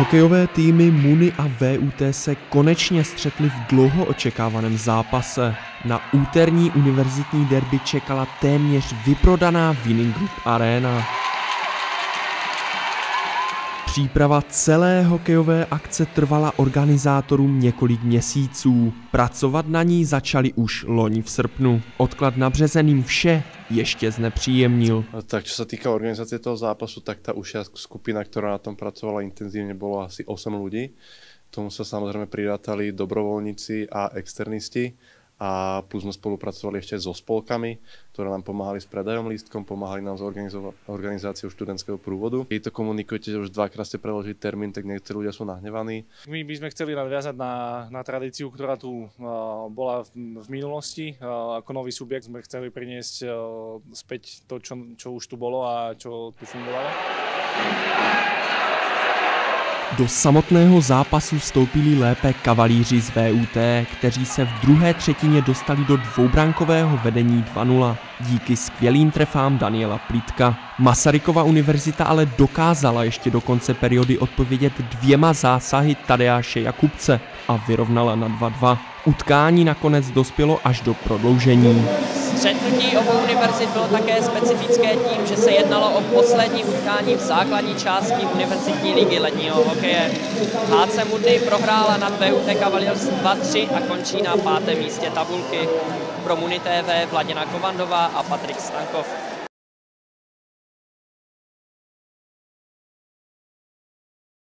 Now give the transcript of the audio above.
Hokejové týmy Muny a VUT se konečně střetly v dlouho očekávaném zápase. Na úterní univerzitní derby čekala téměř vyprodaná Winning Group Arena. Příprava celé hokejové akce trvala organizátorům několik měsíců. Pracovat na ní začali už loni v srpnu. Odklad na březen vše ještě znepříjemnil. Tak čo sa týka organizácie toho zápasu, tak tá užšia skupina, ktorá na tom pracovala intenzívne, bolo asi 8 ľudí. Tomu sa samozrejme prirátali dobrovoľníci a externisti a plus sme spolupracovali ešte so spolkami, ktoré nám pomáhali s predajom lístkom, pomáhali nám s organizáciou študentského prúvodu. Keď to komunikujete, že už dvakrát ste preložili termín, tak niektorí ľudia sú nahnevaní. My by sme chceli nadviazať na, na tradíciu, ktorá tu uh, bola v, v minulosti. Uh, ako nový subjekt sme chceli priniesť uh, späť to, čo, čo už tu bolo a čo tu fungovalo. Do samotného zápasu vstoupili lépe kavalíři z VUT, kteří se v druhé třetině dostali do dvoubrankového vedení 2-0 díky skvělým trefám Daniela Plítka. Masarykova univerzita ale dokázala ještě do konce periody odpovědět dvěma zásahy Tadeáše Jakubce a vyrovnala na 2-2. Utkání nakonec dospělo až do prodloužení. Střetnutí obou univerzit bylo také specifické tím, že se jednalo o poslední utkání v základní části univerzitní ligy ledního hokeje. HC Mudny prohrála nad VUT Cavaliers 2-3 a končí na pátém místě tabulky. Pro Muni TV Vladina Kovandová a Patrik Stankov.